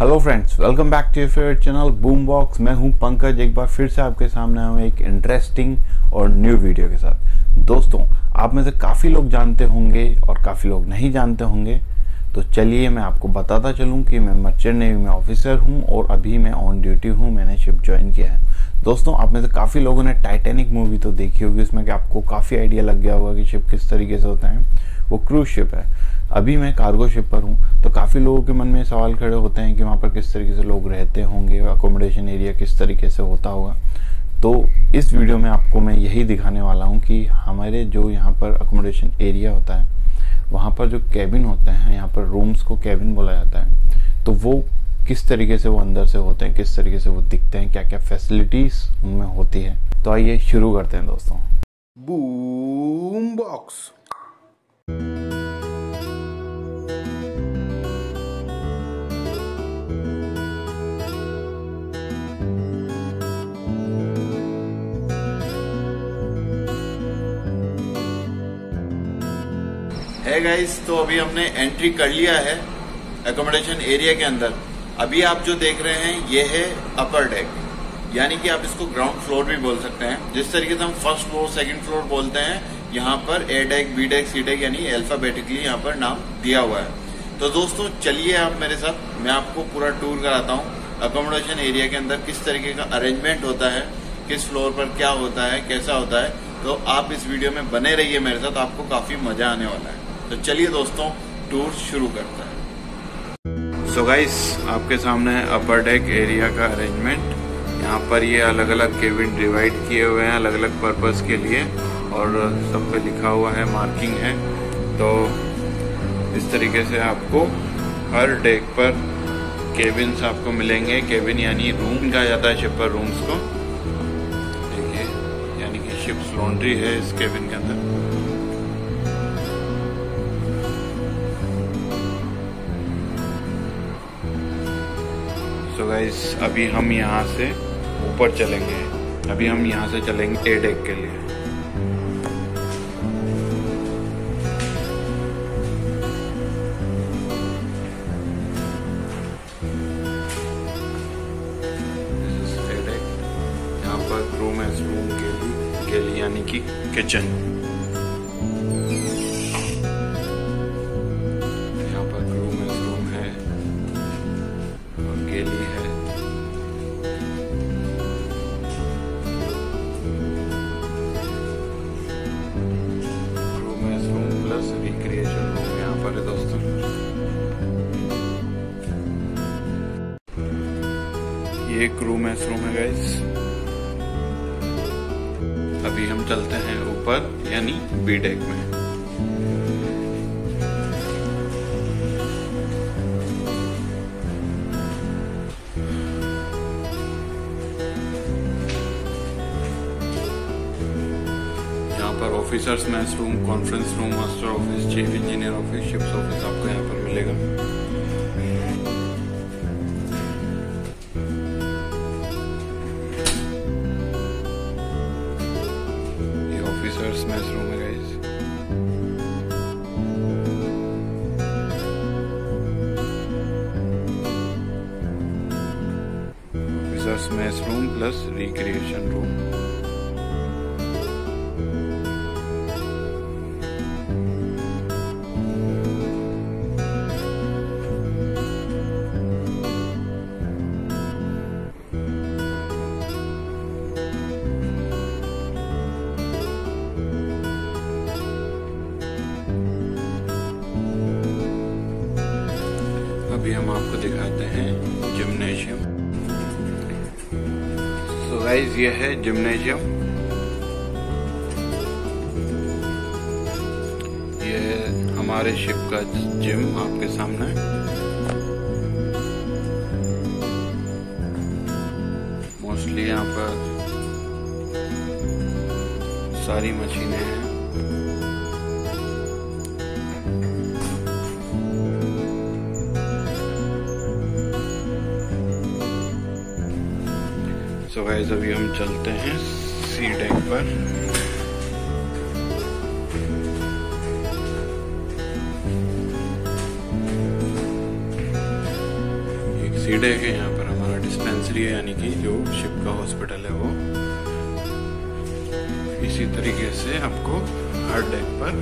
Hello friends welcome back to your favourite channel boom box मैं हूँ पंकज, एक बार फिर से आपके सामने हूँ एक इंटरेस्टिंग और न्यू वीडियो के साथ। दोस्तों, आप में से काफ़ी लोग जानते होंगे और काफ़ी लोग नहीं जानते होंगे। तो चलिए मैं आपको बताता चलूँ कि मैं मर्चेंट नेवी में ऑफिसर हूँ और अभी मैं ऑन ड्यूटी हूँ, मैंने शिप ज्वाइन किया है। दोस्तों, आप में से काफ़ी लोगों ने टाइटेनिक मूवी तो देखी होगी, उसमें कि आपको काफ़ी आइडिया लग गया होगा कि शिप किस तरीके से होता है। वो क्रूज शिप है। अभी मैं कार्गो शिप पर हूँ तो काफ़ी लोगों के मन में सवाल खड़े होते हैं कि वहाँ पर किस तरीके से लोग रहते होंगे अकोमोडेशन एरिया किस तरीके से होता होगा। तो इस वीडियो में आपको मैं यही दिखाने वाला हूँ कि हमारे जो यहाँ पर अकोमोडेशन एरिया होता है, वहाँ पर जो कैबिन होते हैं, यहाँ पर रूम्स को कैबिन बोला जाता है तो वो किस तरीके से वो अंदर से होते हैं, किस तरीके से वो दिखते हैं क्या क्या फैसिलिटीज़ उनमें होती है। तो आइए शुरू करते हैं दोस्तों। बूम बॉक्स है गाइस तो अभी हमने एंट्री कर लिया है एकोमोडेशन एरिया के अंदर। अभी आप जो देख रहे हैं, ये है अपर डेक यानी कि आप इसको ग्राउंड फ्लोर भी बोल सकते हैं। जिस तरीके से हम फ़र्स्ट फ्लोर सेकंड फ्लोर बोलते हैं, यहाँ पर A deck B deck C deck यानी अल्फाबेटिकली यहाँ पर नाम दिया हुआ है। तो दोस्तों, चलिए आप मेरे साथ, मैं आपको पूरा टूर कराता हूँ अकोमोडेशन एरिया के अंदर किस तरीके का अरेंजमेंट होता है, किस फ्लोर पर क्या होता है, कैसा होता है। तो आप इस वीडियो में बने रहिए मेरे साथ, आपको काफ़ी मज़ा आने वाला है। तो चलिए दोस्तों टूर शुरू करता है। सो गाइस आपके सामने अपर डेक एरिया का अरेंजमेंट यहाँ पर ये अलग अलग केबिन डिवाइड किए हुए हैं अलग अलग पर्पस के लिए, और सब पे लिखा हुआ है मार्किंग है। तो इस तरीके से आपको हर डेक पर केबिन्स आपको मिलेंगे। केबिन यानी रूम कहा जाता है शिप पर रूम्स को। देखिए, यानी कि शिप्स लॉन्ड्री है इस केबिन के अंदर। गाइस अभी हम यहाँ से ऊपर चलेंगे। अभी हम यहाँ से चलेंगे ए डेक के लिए। यहाँ पर रूम है रूम के लिए यानी कि किचन एक रूम है इस रूम है गाइस अभी हम चलते हैं ऊपर, यानी बी डेक में. यहाँ पर officers mess room conference room master office chief engineer office ships office आपको यहाँ पर मिलेगा. Officers mess room plus recreation room अभी हम आपको दिखाते हैं जिम्नेशियम गाइस ये है जिम्नेजियम ये हमारे शिप का जिम आपके सामने. मोस्टली यहाँ पर सारी मशीनें हैं। सो गाइस अभी हम चलते हैं सी डेक पर। एक सी डेक है यहाँ पर हमारा डिस्पेंसरी है, यानी कि जो शिप का हॉस्पिटल है वो। इसी तरीके से आपको हर डेक पर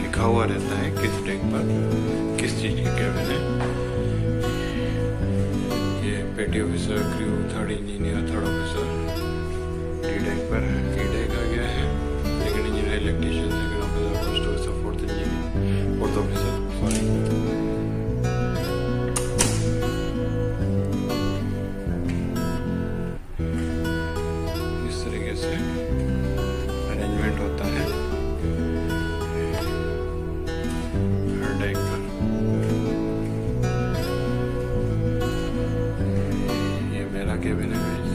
लिखा हुआ रहता है किस डेक पर। Crew third engineer third officer D deck पर ई ये मेरा